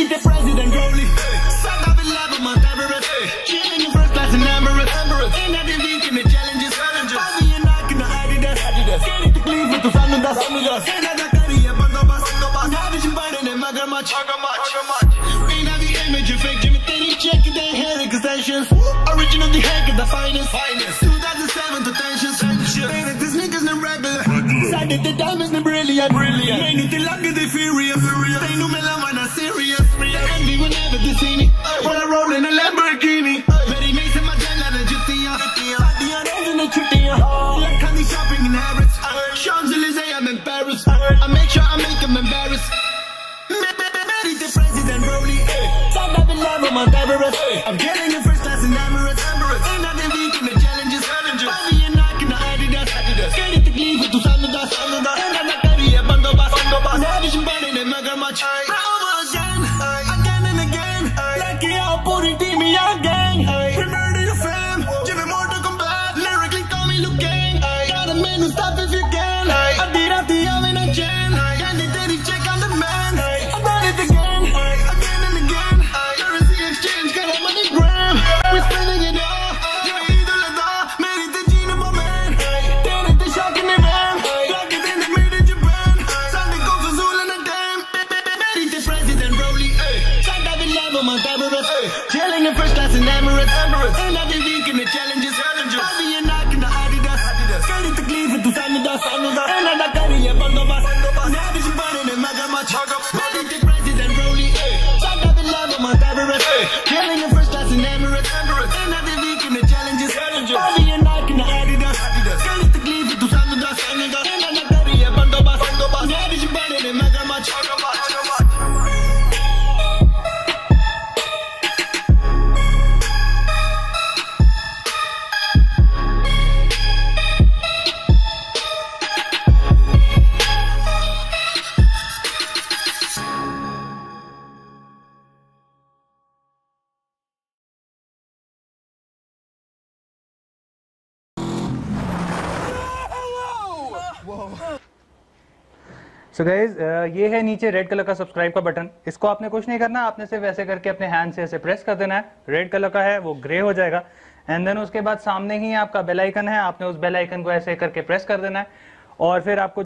beat the president Roley. Hey. Sack up 11 Mount Everest. Hey. Cheating in first class in Emirates. Emirates. In every week in the challenges. Challenges. Fuzzy and knock in the Adidas. Adidas. Get it to Cleveland to the Andreas. San Andreas. In the Zakaria, Bandobas. Bandobas. Now that you find it in Magamach. Magamach. Magamach. In every image you fake Jimmy Tenney. Check their hair extensions. Original the heck of the finest. Finest. 2007 to tensions. Baby, This nigga's not regular. Regular. The diamonds not I'm in Paris I make sure I make them embarrassed. Me- Mary eh. the president rolling Saga the level Mount Everest I'm getting in first class in with. Hey. Jailing in first class in Emirates. Emirates. And I didn't the challenges. So guys ये है नीचे red colour का subscribe का button इसको आपने कुछ नहीं करना, आपने सिर्फ़ ऐसे करके अपने हैंड से ऐसे प्रेस कर देना है. रेड कलर का है, वो ग्रे हो जाएगा. एंड देन उसके बाद सामने ही आपका बेल आइकन है, आपने उस बेल आइकन को ऐसे करके प्रेस कर देना है. और फिर आपको